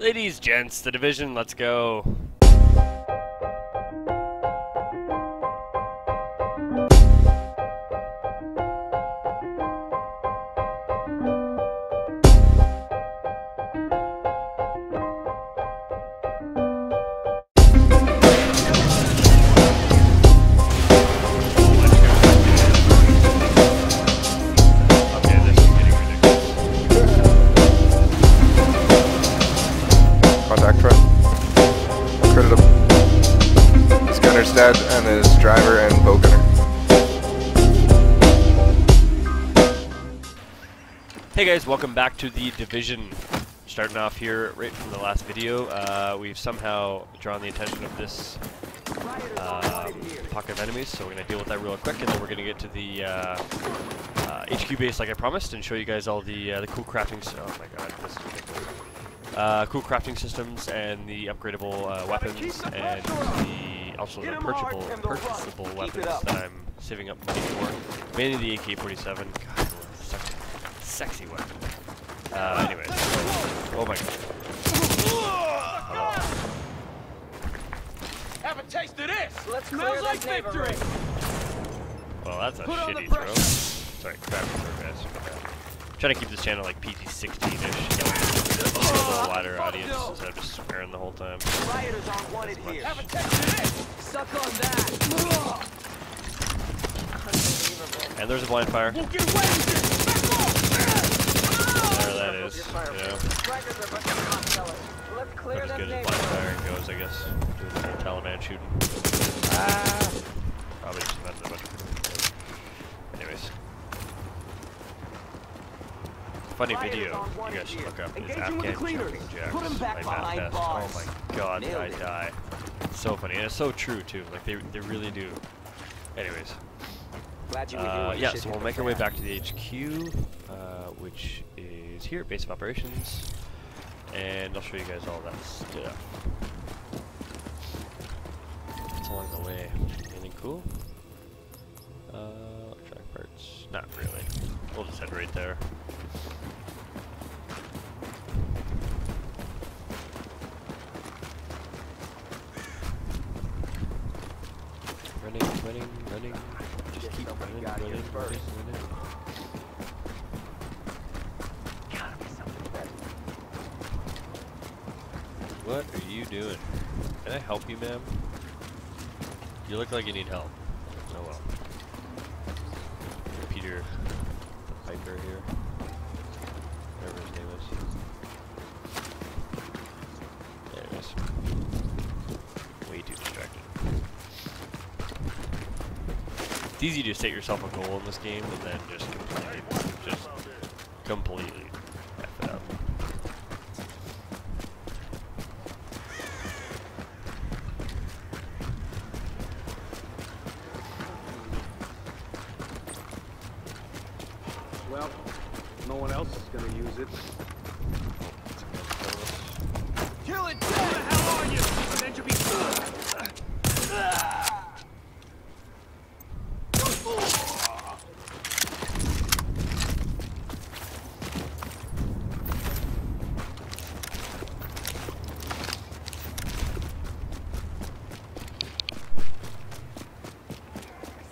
Ladies, gents, the division, let's go. Hey guys, welcome back to the division. Starting off here right from the last video, uh, we've somehow drawn the attention of this um, pocket of enemies, so we're going to deal with that real quick, and then we're going to get to the uh, uh, HQ base like I promised, and show you guys all the uh, the cool crafting. Oh my god, this is ridiculous. Uh, cool crafting systems and the upgradable uh, weapons and the also the purchasable weapons that I'm saving up money for. Mainly the AK-47. God, such a sexy weapon. Uh, anyways. Oh my god. Hello. Have a taste of this. Let's Smells like victory. Well, that's a Put shitty throw. Sorry, crap throw, guys. Trying to keep this channel like PG-16-ish, a wider audience no. instead of just swearing the whole time. Rioters aren't wanted here. Have a taste of this. Suck on that. Unbelievable. And there's a blind fire. Won't get away with this. There that is. You know, Strikers are a bunch of hot fellas. Let's clear not as them good as blind firing goes, I guess. Doing the Taliban shooting. Ah! Probably just about that much. Anyways. Funny video you guys should look up is Engaging with the Afghan jumping jacks. Put 'em back by behind Matt Best. bars. Oh my god, did Nailed I it. die. So funny, and it's so true too. Like they, they really do. Anyways, Glad you were here uh, yeah. So we'll make our way back to the HQ, uh, which is here, at base of operations, and I'll show you guys all that stuff. What's along the way? Anything cool? Uh, electronic parts. Not really. We'll just head right there. Running, running, running. Just keep running, running, running, running. Gotta be something better. What are you doing? Can I help you, ma'am? You look like you need help. Oh well. Peter Piper here. Whatever his name is. Anyways. Way too distracted. It's easy to set yourself a goal in this game and then just completely, just completely F it up. Well, no one else is gonna use it. Kill it! Where the hell are you? Then you be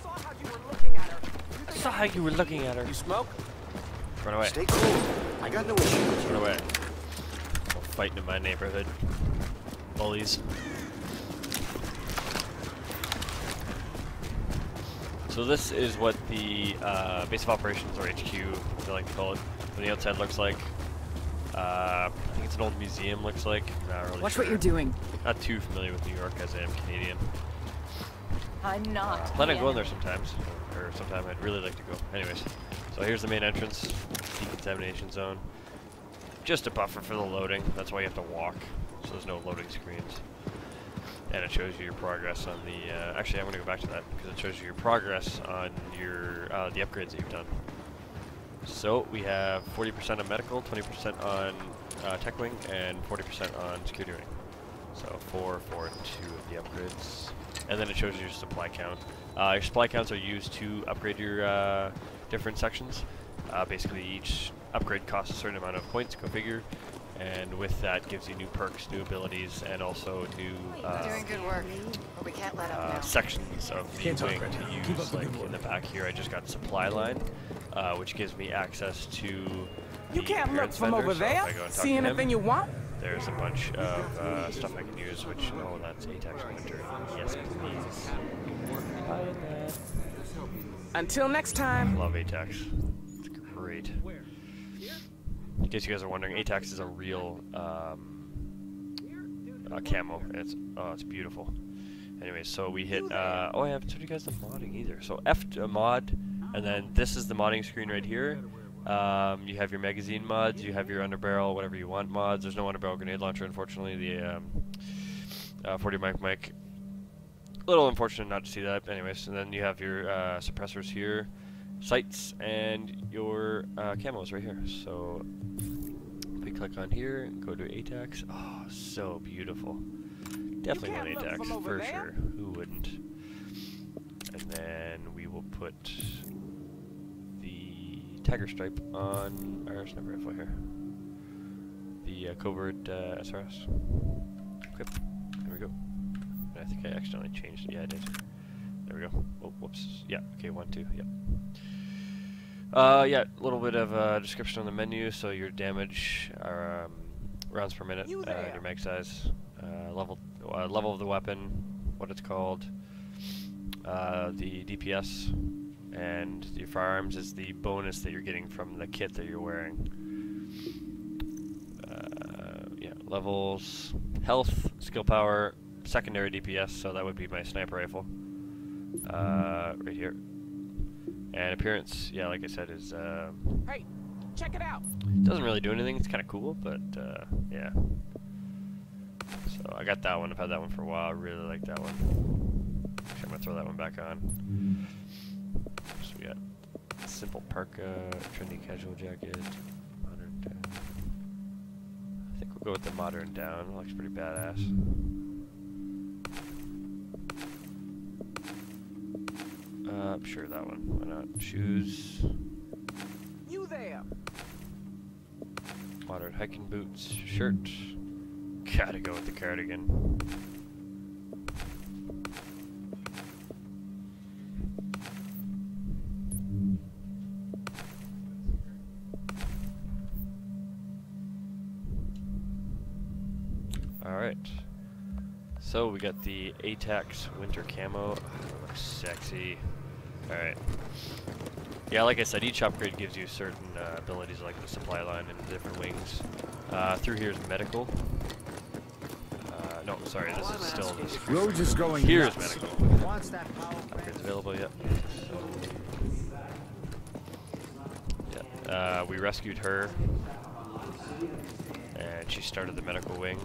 Saw how you were looking at her. I saw how you were looking at her. You smoke? Run away. Stay cool. I got no issue with Run you. away. No fighting in my neighborhood. Bullies. So this is what the uh, base of operations, or HQ, as I like to call it, from the outside looks like. Uh, I think it's an old museum looks like. Not really Watch sure. what you're doing. Not too familiar with New York as I am Canadian. I'm not. Uh, plan on going there sometimes, or sometime I'd really like to go. Anyways, so here's the main entrance, decontamination zone. Just a buffer for the loading. That's why you have to walk, so there's no loading screens. And it shows you your progress on the. Uh, actually, I'm going to go back to that because it shows you your progress on your uh, the upgrades that you've done. So we have 40% on medical, 20% on uh, tech wing, and 40% on security wing. So four, four, and two of the upgrades. And then it shows you your supply count. Uh, your supply counts are used to upgrade your uh, different sections. Uh, basically, each upgrade costs a certain amount of points, go figure. and with that gives you new perks, new abilities, and also new uh, Doing good work, but we can't let up uh, now. sections of the Can't wing right to now. Keep use. up Like in the back here, I just got supply line, uh, which gives me access to. You can't look from vendor, over there. if I go and talk See to him, anything you want? There's a bunch of uh, stuff I can use, which oh, that's A-TACS Winter. Yes, please. Until next time. Love A-TACS. It's great. In case you guys are wondering, A-TACS is a real um, camo. It's oh, it's beautiful. Anyway, so we hit. Uh, oh, I haven't told you guys the modding either. So F uh, mod, and then this is the modding screen right here. Um, you have your magazine mods, you have your underbarrel, whatever you want mods. There's no underbarrel grenade launcher, unfortunately. The um, uh, 40 mic mic. Little unfortunate not to see that. Anyways, and then you have your uh, suppressors here, sights, and your uh, camos right here. So if we click on here go to A-TACS, oh, so beautiful. Definitely want A-TACS for there. sure. Who wouldn't? And then we will put the tiger stripe on our sniper rifle here. The uh, covert uh, SRS. Think I accidentally changed it. Yeah, I did. There we go. Oh, whoops. Yeah. Okay. One, two. Yep. Uh, yeah. A little bit of uh, description on the menu. So your damage, are, um, rounds per minute, You uh, your mag size, uh, level, uh, level of the weapon, what it's called, uh, the DPS, and your firearms is the bonus that you're getting from the kit that you're wearing. Uh, yeah, levels, health, skill power, secondary DPS, so that would be my sniper rifle. Uh, right here. And appearance, yeah, like I said, is uh, Hey, check it out. doesn't really do anything. It's kind of cool, but uh, yeah. So I got that one. I've had that one for a while. I really like that one. Actually, I'm gonna throw that one back on. So we got simple parka, trendy casual jacket, modern down. I think we'll go with the modern down. It looks pretty badass. Uh, sure, that one. Why not? Shoes. You there. Modern hiking boots, shirt. Gotta go with the cardigan. Alright. So we got the A-TACS winter camo. Oh, looks sexy. Alright. Yeah, like I said, each upgrade gives you certain uh, abilities like the supply line and different wings. Uh, through here is medical. Uh, no, sorry, this is still the screen. Is going Here is nuts. medical. Power plant. Upgrades available yet. So, yeah, uh, we rescued her, and she started the medical wing.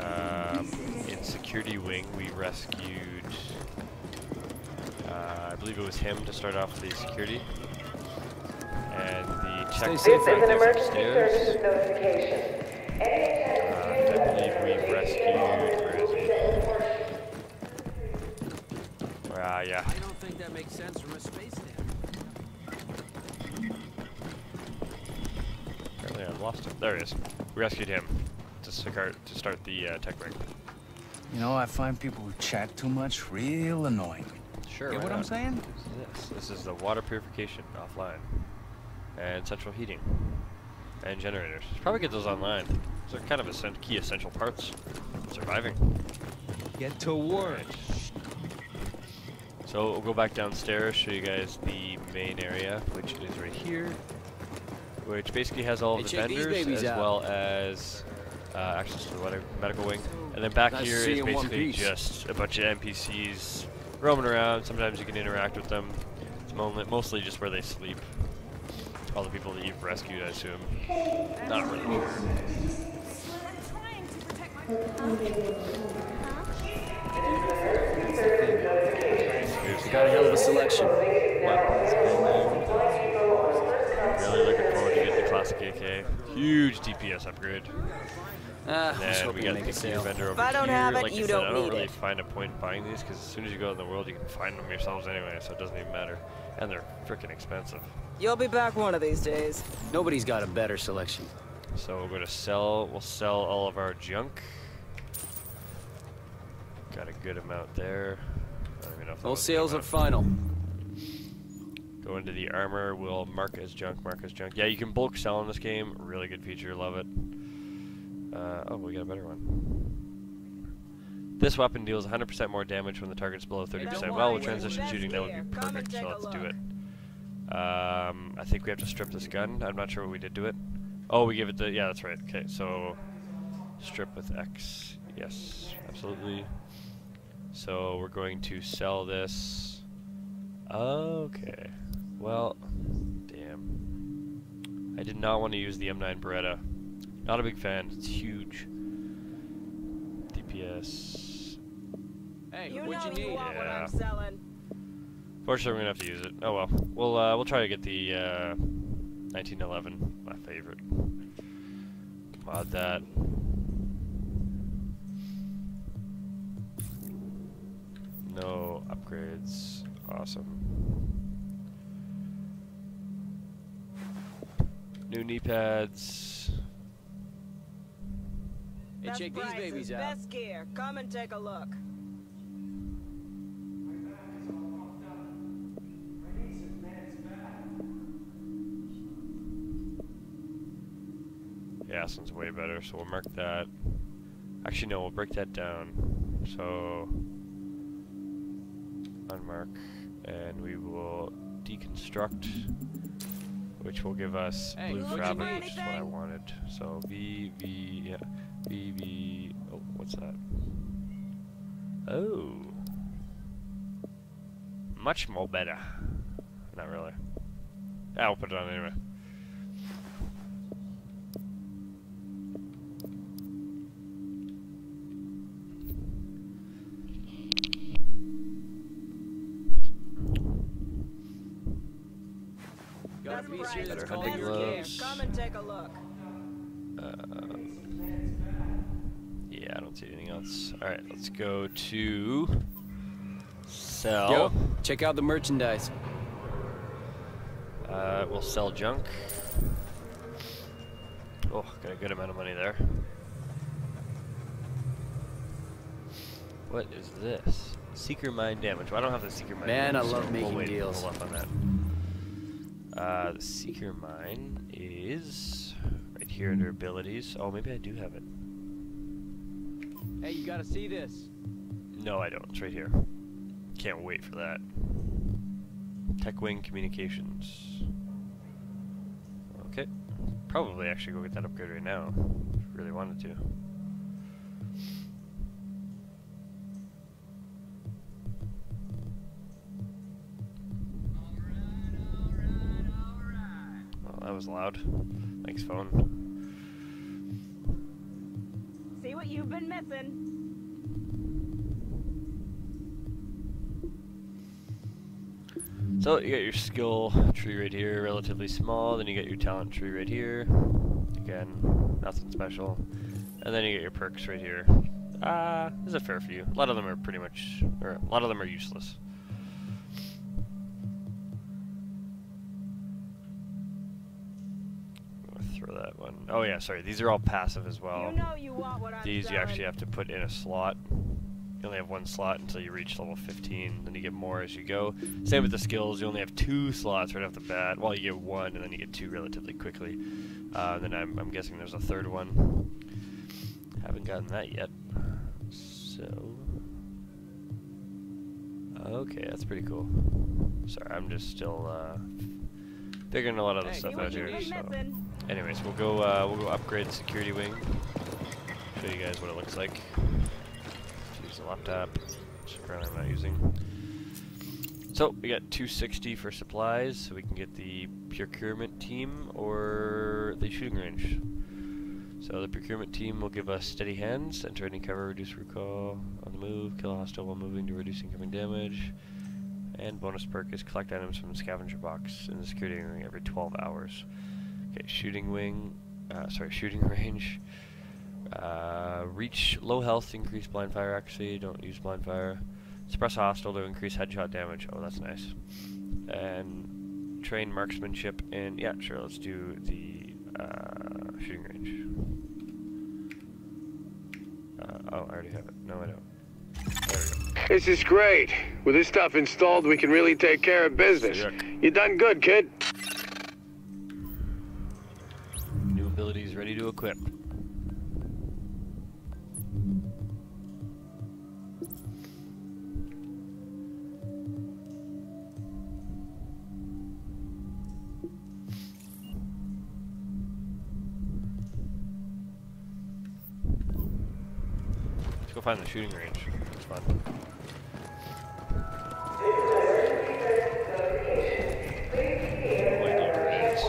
Um, in security wing, we rescued. Uh, I believe it was him to start off the security, and the check safe This is an emergency upstairs. services notification. Uh, I believe we rescued. Where is he? Ah, yeah. I don't think that makes sense from a space standpoint. Apparently, I lost him. There he is. We rescued him to start to start the uh, tech break. You know, I find people who chat too much real annoying. Sure. Get why what I'm saying? Yes. This is the water purification offline, and central heating, and generators. Should Probably get those online. Those are kind of essen- key essential parts surviving. Get to work. Right. So we'll go back downstairs, show you guys the main area, which is right here, which basically has all Hey, of the vendors as out. well as uh, access to the medical wing. And then back Nice to here see is you in one basically just a bunch of NPCs roaming around. Sometimes you can interact with them. It's mostly just where they sleep. All the people that you've rescued, I assume. Not really sure. Here's Got a hell of a selection. weapons. Really looking forward to getting the classic AK. Huge DPS upgrade. Ah, I And we got the a sale. vendor over If I don't here. have it, like I you said, don't I don't really it. find a point in buying these because as soon as you go out in the world, you can find them yourselves anyway, so it doesn't even matter. And they're freaking expensive. You'll be back one of these days. Nobody's got a better selection. So we're going to sell, we'll sell all of our junk. Got a good amount there. I don't even know if that All was a good sales are amount. final. Go into the armor, we'll mark as junk, mark as junk. Yeah, you can bulk sell in this game. Really good feature, love it. Uh, oh, we got a better one. This weapon deals 100% more damage when the target's below 30%. Well, with transition shooting, that would be perfect, so let's do it. Um, I think we have to strip this gun. I'm not sure what we did to it. Oh, we give it the... Yeah, that's right. Okay, so... Strip with X. Yes, absolutely. So we're going to sell this... Okay. Well, damn. I did not want to use the M9 Beretta. Not a big fan. It's huge. DPS. Hey, You what'd know you you need? want what Yeah. I'm selling. Fortunately, we're gonna have to use it. Oh well. We'll uh, we'll try to get the uh, 1911, my favorite. Mod that. No upgrades. Awesome. New knee pads. Hey, check these babies out. Best gear. Come and take a look. Yeah, this one's way better, so we'll mark that. Actually, no, we'll break that down. So, unmark, and we will deconstruct, which will give us Hey, blue fabric, which is what I wanted. So, V, V, yeah, V, V, oh, what's that? Oh. Much more better. Not really. I'll put it on anyway. Better called hunting your gloves. game. Come and take a look. Uh, yeah, I don't see anything else. Alright, let's go to sell. Yo, check out the merchandise. Uh, we'll sell junk. Oh, got a good amount of money there. What is this? Seeker mine damage. Well, I don't have the seeker mine. Man, I love so making we'll wait, deals. Hold off on that. Uh, the seeker mine is right here under abilities. Oh, maybe I do have it. Hey, you gotta see this. No, I don't. It's right here. Can't wait for that. Tech Wing Communications. Okay. Probably actually go get that upgrade right now. if Really wanted to. Was loud. Thanks, phone. See what you've been missing. So you got your skill tree right here, relatively small. Then you get your talent tree right here. Again, nothing special. And then you get your perks right here. Ah, this is a fair few. A lot of them are pretty much, or a lot of them are useless. Oh yeah, sorry. These are all passive as well. You know you want what I'm These you actually have to put in a slot. You only have one slot until you reach level 15, then you get more as you go. Same with the skills, you only have two slots right off the bat. Well, you get one, and then you get two relatively quickly. Uh, then I'm, I'm guessing there's a third one. Haven't gotten that yet. So... Okay, that's pretty cool. Sorry, I'm just still uh, figuring a lot of this Hey, stuff out here. So. Anyways, we'll go uh, we'll go upgrade security wing. Show you guys what it looks like. Use the laptop, which apparently I'm not using. So we got 260 for supplies, so we can get the procurement team or the shooting range. So the procurement team will give us steady hands, enter any cover, reduce recall on the move, kill a hostile while moving to reduce incoming damage. And bonus perk is collect items from the scavenger box in the security ring every 12 hours. Okay, shooting wing, uh, sorry, shooting range. Uh, reach low health, increase blind fire accuracy, don't use blind fire. Suppress hostile to increase headshot damage, oh that's nice. And train marksmanship, and yeah, sure, let's do the Uh, shooting range. Uh, oh, I already have it. No, I don't. There we go. This is great. With this stuff installed, we can really take care of business. You done good, kid. To equip. Let's go find the shooting range. Fun. No idea where it is.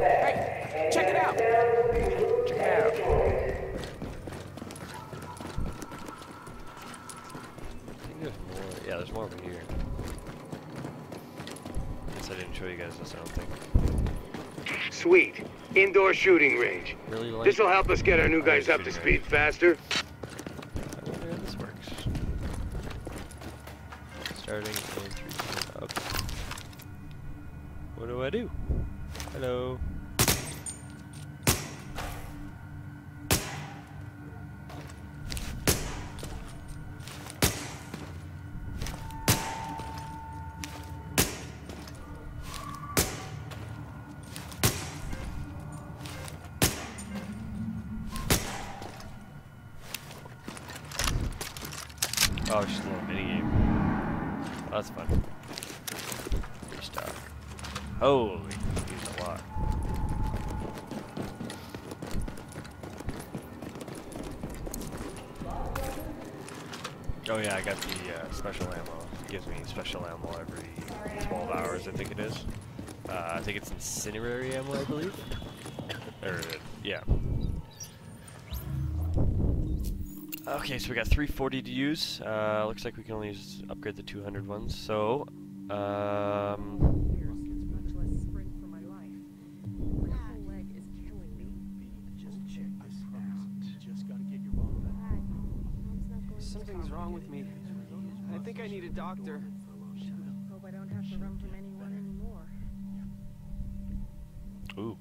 Hey, check it out. Check it out. I think there's more. Yeah, there's more over here. Guess I didn't show you guys this, I don't think. Sweet. Indoor shooting range. Really like This'll help us get our new guys up to speed range. faster. How this works. Starting in three. Okay. What do I do? Hello. Oh yeah, I got the uh, special ammo. It gives me special ammo every 12 hours, I think it is. Uh, I think it's incinerary ammo, I believe. Or, yeah. Okay, so we got 340 to use. Uh, looks like we can only use, upgrade the 200 ones. So, um,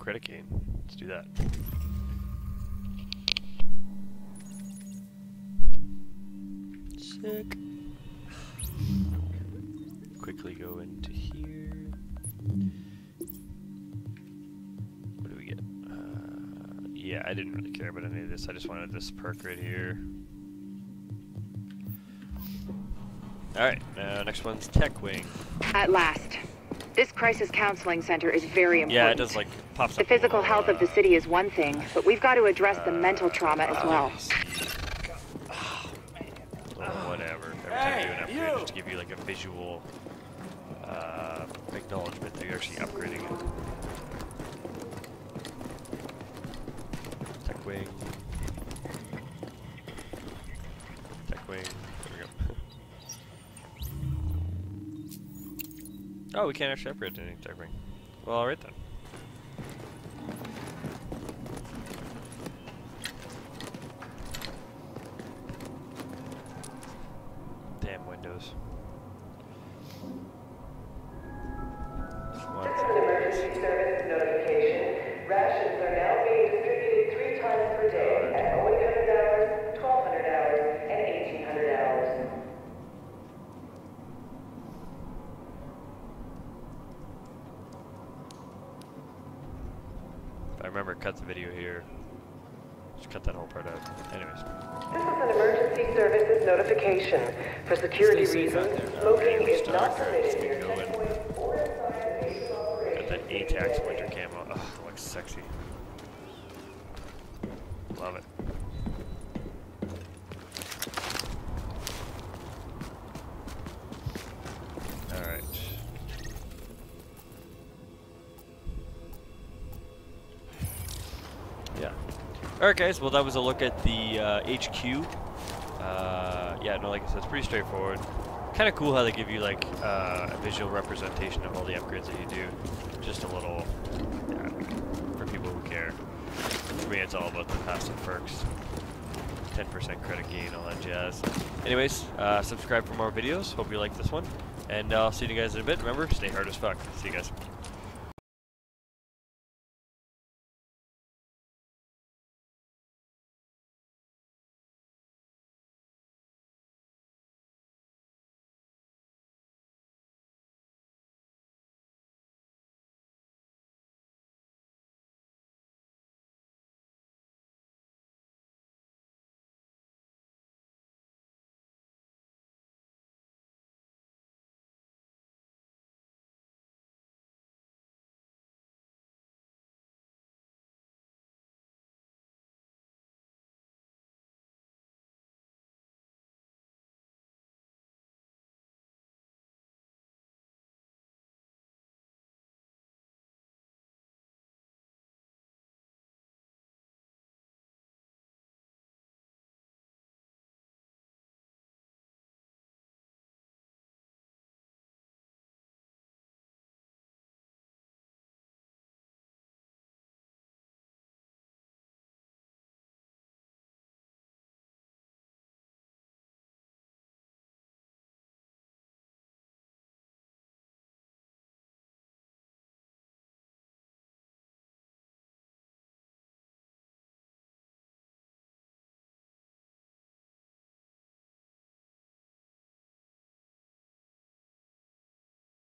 credit gain. Let's do that. Sick. Quickly go into here. What do we get? Uh, yeah, I didn't really care about any of this. I just wanted this perk right here. Alright, uh, next one's Tech Wing. At last. This crisis counseling center is very important. Yeah, it does like pops The up. physical little, health of the uh, city is one thing, but we've got to address the mental trauma as well. Well, whatever. Every time you do an upgrade, just to give you like a visual uh, acknowledgement that you're actually upgrading it. Tech wing. Tech wing. There we go. oh, we can't actually upgrade to any tech wing. Well, alright then. Cut the video here. Just cut that whole part out. Anyways. This is an emergency services notification. For security Stay safe out reasons, smoking Okay, is not permitted near checkpoints or inside the base of Got that A-TACS winter camo. Ugh, looks sexy. Alright guys, well that was a look at the uh, HQ. Uh, yeah, no, like I said, it's pretty straightforward. Kind of cool how they give you like uh, a visual representation of all the upgrades that you do. Just a little, yeah, for people who care. For me, it's all about the passive perks. 10% credit gain, all that jazz. Anyways, uh, subscribe for more videos. Hope you like this one. And I'll see you guys in a bit. Remember, stay hard as fuck. See you guys.